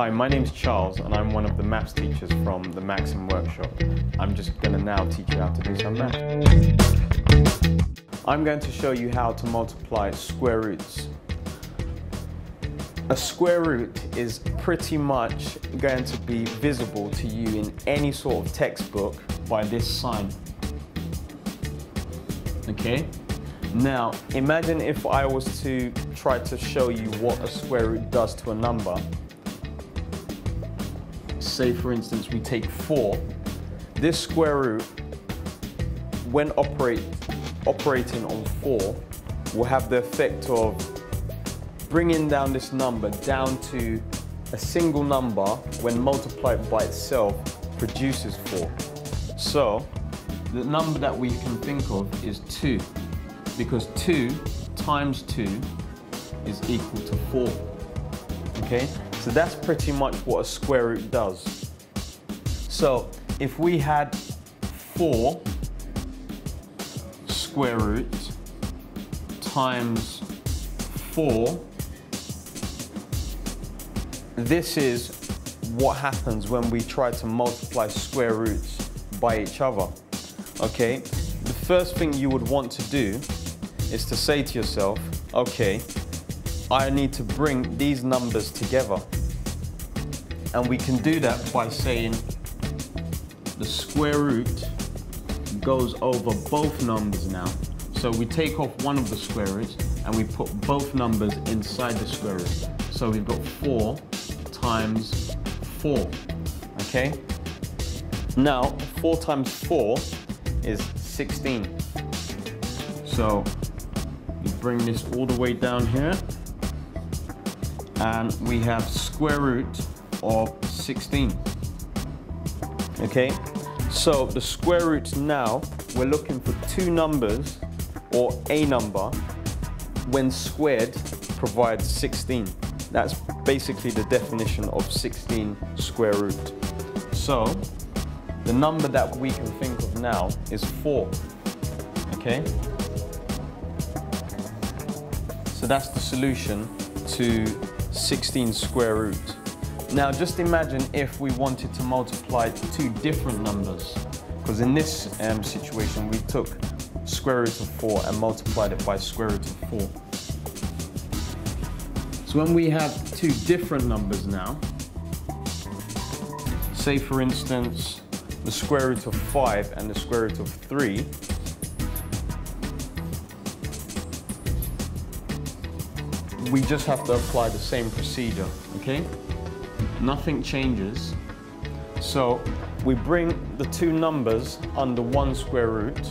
Hi, my name's Charles and I'm one of the maths teachers from the Maxim Workshop. I'm just going to now teach you how to do some math. I'm going to show you how to multiply square roots. A square root is pretty much going to be visible to you in any sort of textbook by this sign. Okay? Now, imagine if I was to try to show you what a square root does to a number. Say for instance we take 4, this square root, when operate, operating on 4, will have the effect of bringing down this number down to a single number when multiplied by itself produces 4. So the number that we can think of is 2 because 2 times 2 is equal to 4. Okay? So that's pretty much what a square root does. So if we had four square root times four, this is what happens when we try to multiply square roots by each other. Okay, the first thing you would want to do is to say to yourself, okay, I need to bring these numbers together. And we can do that by saying the square root goes over both numbers now. So we take off one of the square roots and we put both numbers inside the square root. So we've got 4 times 4, okay? Now, 4 times 4 is 16. So bring this all the way down here and we have square root of 16. Okay, so the square root now, we're looking for two numbers or a number when squared provides 16. That's basically the definition of 16 square root. So the number that we can think of now is 4. Okay? That's the solution to 16 square root. Now just imagine if we wanted to multiply two different numbers, because in this um, situation we took square root of 4 and multiplied it by square root of 4. So when we have two different numbers now, say for instance the square root of 5 and the square root of 3, we just have to apply the same procedure, okay? Nothing changes. So we bring the two numbers under one square root.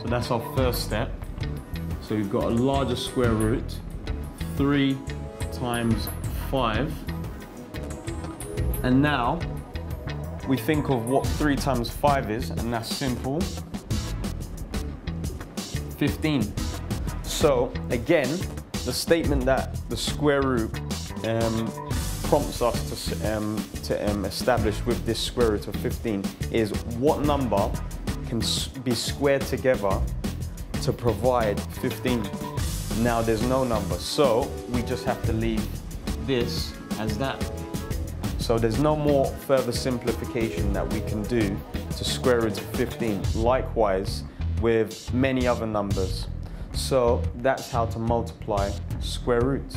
So that's our first step. So we've got a larger square root, 3 times 5. And now we think of what 3 times 5 is, and that's simple. 15. So again, the statement that the square root um, prompts us to, um, to um, establish with this square root of 15 is what number can be squared together to provide 15. Now there's no number, so we just have to leave this as that. So there's no more further simplification that we can do to square root of 15. Likewise with many other numbers. So that's how to multiply square roots.